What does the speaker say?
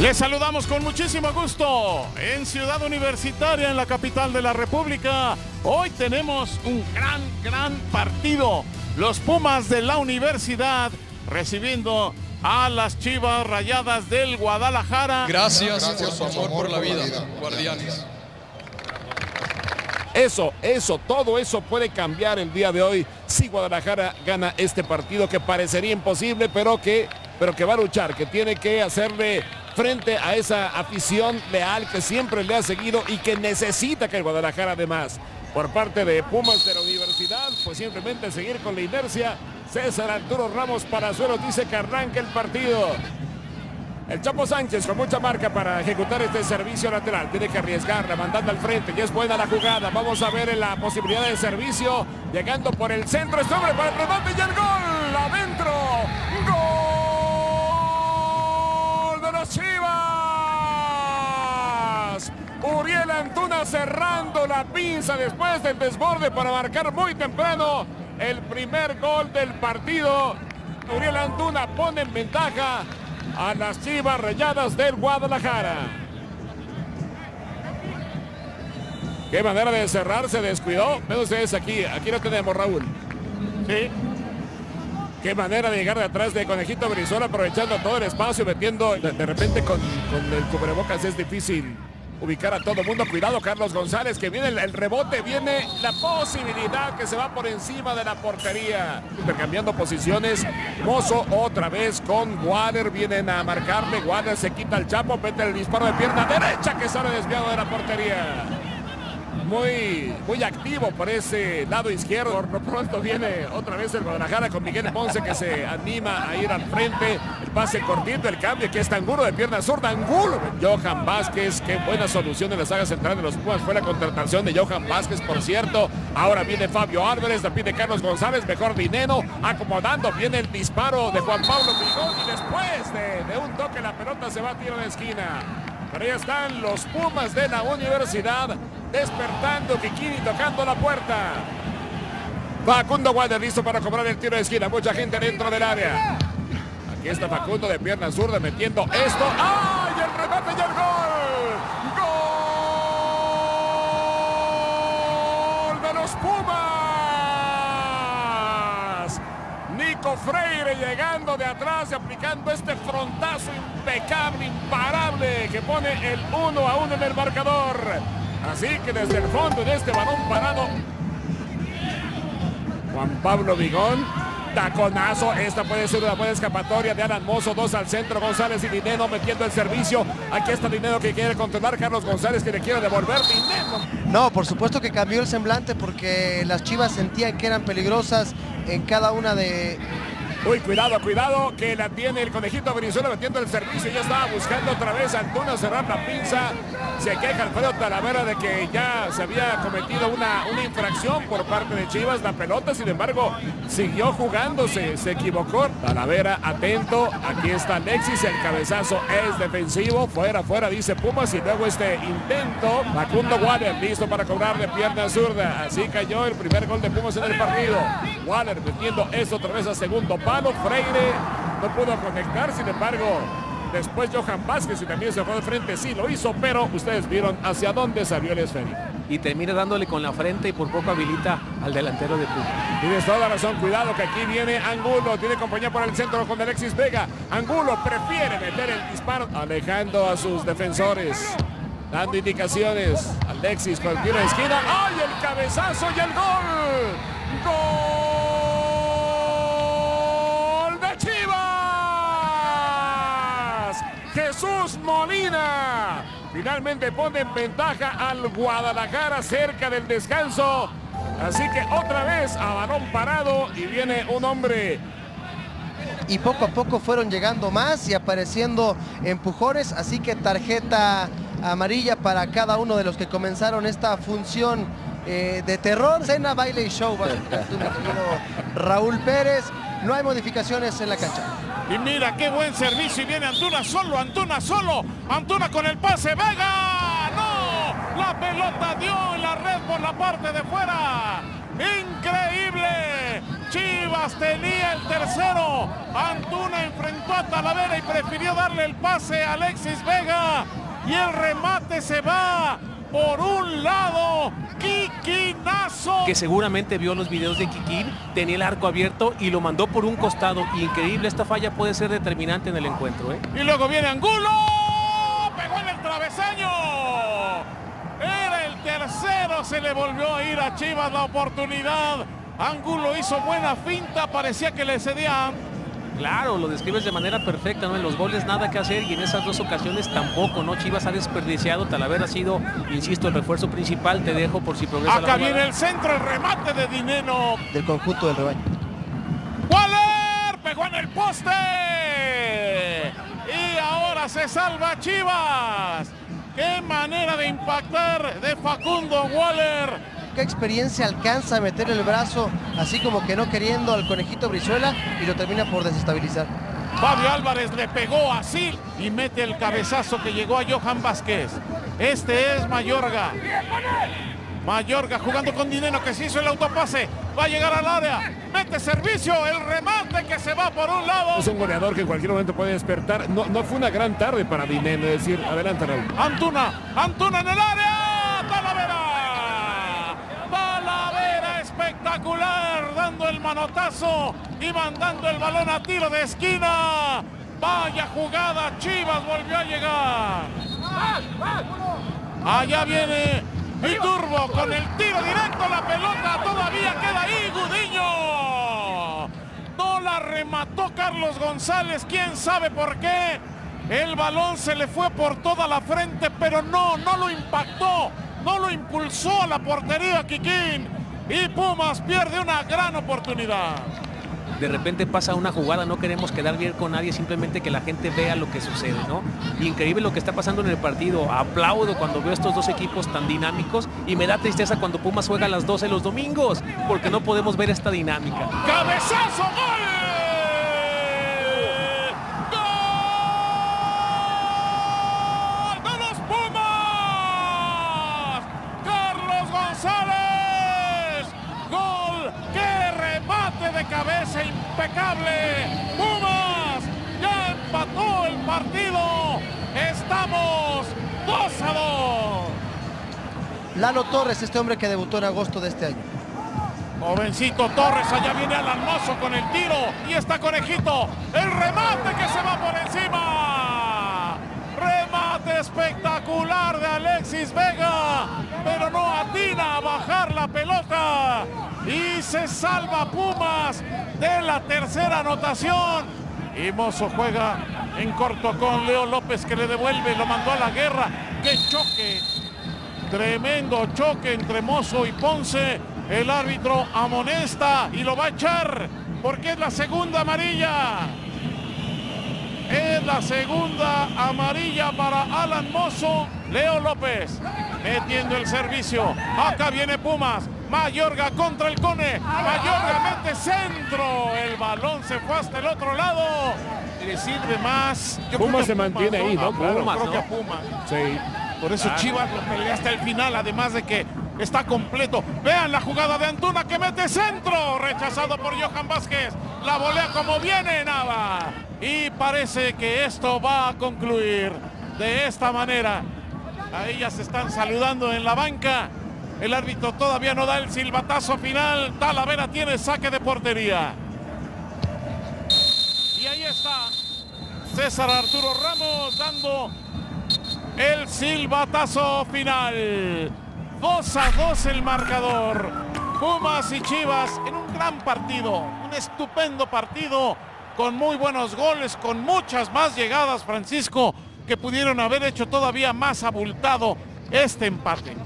Les saludamos con muchísimo gusto en Ciudad Universitaria, en la capital de la República. Hoy tenemos un gran, gran partido. Los Pumas de la universidad recibiendo a las Chivas Rayadas del Guadalajara. Gracias, por su amor por la vida, guardianes. Eso, eso, todo eso puede cambiar el día de hoy si Guadalajara gana este partido que parecería imposible, pero que, pero que va a luchar, que tiene que hacerle frente a esa afición leal que siempre le ha seguido y que necesita que el Guadalajara además por parte de Pumas de la Universidad, pues simplemente seguir con la inercia. César Arturo Ramos Palazuelos dice que arranque el partido. El Chapo Sánchez con mucha marca para ejecutar este servicio lateral. Tiene que arriesgarla, mandando al frente. Y es buena la jugada. Vamos a ver la posibilidad de servicio. Llegando por el centro. Este hombre para el remate y el gol. Adentro. Uriel Antuna cerrando la pinza después del desborde para marcar muy temprano el primer gol del partido. Uriel Antuna pone en ventaja a las Chivas Rayadas del Guadalajara. Qué manera de cerrar, se descuidó. Ven ustedes aquí, aquí lo tenemos, Raúl. Sí. Qué manera de llegar de atrás de Conejito Brizuela, aprovechando todo el espacio, metiendo de, de repente con, con, el cubrebocas es difícil ubicar a todo mundo. Cuidado, Carlos González, que viene el, el, rebote, viene la posibilidad que se va por encima de la portería. Intercambiando posiciones, Mozo otra vez con Waller, vienen a marcarle, Waller se quita el chapo, mete el disparo de pierna derecha que sale desviado de la portería. Muy, muy activo por ese lado izquierdo. Por lo pronto viene otra vez el Guadalajara con Miguel Ponce que se anima a ir al frente. El pase cortito, el cambio. Aquí está Angulo de pierna zurda. Angulo. Johan Vázquez, qué buena solución en la saga central de los Pumas. Fue la contratación de Johan Vázquez, por cierto. Ahora viene Fabio Álvarez, la pide Carlos González, mejor dinero. Acomodando, viene el disparo de Juan Pablo Pigón. Y después de, de un toque la pelota se va a tiro de esquina. Pero ahí están los Pumas de la universidad despertando, Kikini tocando la puerta. Facundo Wander listo para cobrar el tiro de esquina. Mucha gente dentro del área. Aquí está Facundo de pierna zurda metiendo esto. ¡Ay! El remate y el gol. ¡Gol de los Pumas! Nico Freire llegando de atrás y aplicando este frontazo impecable, imparable que pone el 1 a 1 en el marcador. Así que desde el fondo de este balón parado, Juan Pablo Vigón, taconazo. Esta puede ser una buena escapatoria de Alan Mozo. Dos al centro, González y Dineno metiendo el servicio. Aquí está Dineno que quiere controlar. Carlos González que le quiere devolver. Dineno. No, por supuesto que cambió el semblante porque las chivas sentían que eran peligrosas en cada una de, Uy, cuidado, cuidado, que la tiene el conejito Brizuela metiendo el servicio. Ya estaba buscando otra vez a Antuna cerrar la pinza. Se queja Alfredo Talavera de que ya se había cometido una, una infracción por parte de Chivas. La pelota, sin embargo, siguió jugándose. Se equivocó. Talavera atento. Aquí está Alexis. El cabezazo es defensivo. Fuera, fuera, dice Pumas. Y luego este intento. Facundo Waller listo para cobrar de pierna zurda. Así cayó el primer gol de Pumas en el partido. Waller metiendo esto otra vez a segundo palo. Freire no pudo conectar, sin embargo, después Johan Vázquez y también se fue de frente, sí lo hizo, pero ustedes vieron hacia dónde salió el esférico. Y termina dándole con la frente y por poco habilita al delantero de Pumas. Tienes toda la razón, cuidado que aquí viene Angulo, tiene compañía por el centro con Alexis Vega. Angulo prefiere meter el disparo, alejando a sus defensores. Dando indicaciones. Alexis con el tiro de esquina. ¡Ay, el cabezazo y el gol! ¡Gol Jesús Molina. Finalmente pone en ventaja al Guadalajara cerca del descanso. Así que otra vez a balón parado y viene un hombre y poco a poco fueron llegando más y apareciendo empujones, así que tarjeta amarilla para cada uno de los que comenzaron esta función eh, de terror, cena, baile y show. Raúl Pérez, no hay modificaciones en la cancha. Y mira qué buen servicio y viene Antuna solo, Antuna solo, Antuna con el pase, Vega, no, la pelota dio en la red por la parte de fuera, increíble. Chivas tenía el tercero. Antuna enfrentó a Talavera y prefirió darle el pase a Alexis Vega. Y el remate se va por un lado. Kikinazo. Que seguramente vio los videos de Kikín, tenía el arco abierto y lo mandó por un costado. Increíble, esta falla puede ser determinante en el encuentro. ¿eh? Y luego viene Angulo. Pegó en el travesaño. Era el tercero, se le volvió a ir a Chivas la oportunidad. Angulo hizo buena finta, parecía que le cedía. Claro, lo describes de manera perfecta, ¿no? En los goles nada que hacer y en esas dos ocasiones tampoco, ¿no? Chivas ha desperdiciado, Talavera ha sido, insisto, el refuerzo principal, te dejo por si progresa Acá viene el centro, el remate de Dineno. Del conjunto del rebaño. ¡Waller! Pegó en el poste. Y ahora se salva Chivas. ¡Qué manera de impactar de Facundo Waller! Qué experiencia alcanza a meter el brazo, así como que no queriendo al conejito Brizuela y lo termina por desestabilizar. Fabio Álvarez le pegó así y mete el cabezazo que llegó a Johan Vázquez. Este es Mayorga. Mayorga jugando con Dineno que se hizo el autopase. Va a llegar al área. Mete servicio. El remate que se va por un lado. Es un goleador que en cualquier momento puede despertar. No, no fue una gran tarde para Dineno. Es decir, adelante Raúl. Antuna. Antuna en el área. Talavera. Talavera espectacular. Dando el manotazo y mandando el balón a tiro de esquina. Vaya jugada. Chivas volvió a llegar. Allá viene y Turbo con el tiro directo, la pelota todavía queda ahí, Gudiño. No la remató Carlos González, quién sabe por qué. El balón se le fue por toda la frente, pero no, no lo impactó, no lo impulsó a la portería Kikín. Y Pumas pierde una gran oportunidad de repente pasa una jugada, no queremos quedar bien con nadie, simplemente que la gente vea lo que sucede, ¿no? Increíble lo que está pasando en el partido. Aplaudo cuando veo estos dos equipos tan dinámicos y me da tristeza cuando Pumas juega a las 12 los domingos, porque no podemos ver esta dinámica. ¡Cabezazo! ¡Gol! ¡Gol! ¡De los Pumas! ¡Carlos González! ¡Gol! ¡Qué remate de cabeza impecable! ¡Pumas! ¡Ya empató el partido! ¡Estamos 2 a 2! Lalo Torres, este hombre que debutó en agosto de este año. Jovencito Torres, allá viene Alan Mozo con el tiro. Y está Conejito. El remate que se va por encima. Remate espectacular de Alexis Vega. Pero no atina a bajar la pelota. Y se salva Pumas de la tercera anotación. Y Mozo juega en corto con Leo López que le devuelve. Lo mandó a la guerra. ¡Qué choque! Tremendo choque entre Mozo y Ponce. El árbitro amonesta y lo va a echar porque es la segunda amarilla. Es la segunda amarilla para Alan Mozo. Leo López metiendo el servicio. Acá viene Pumas. Mayorga contra el Cone. Mayorga mete centro. El balón se fue hasta el otro lado. Le sirve más. Yo que se mantiene ahí, ¿no? Claro, Pumas, creo ¿no? que. Sí. Por eso Chivas lo pelea hasta el final, además de que está completo. Vean la jugada de Antuna que mete centro, rechazado por Johan Vázquez. La volea como viene Nava. Y parece que esto va a concluir de esta manera. Ahí ya se están saludando en la banca. El árbitro todavía no da el silbatazo final. Talavera tiene saque de portería. Y ahí está César Arturo Ramos dando el silbatazo final. 2 a 2 el marcador. Pumas y Chivas en un gran partido, un estupendo partido con muy buenos goles, con muchas más llegadas, Francisco, que pudieron haber hecho todavía más abultado este empate.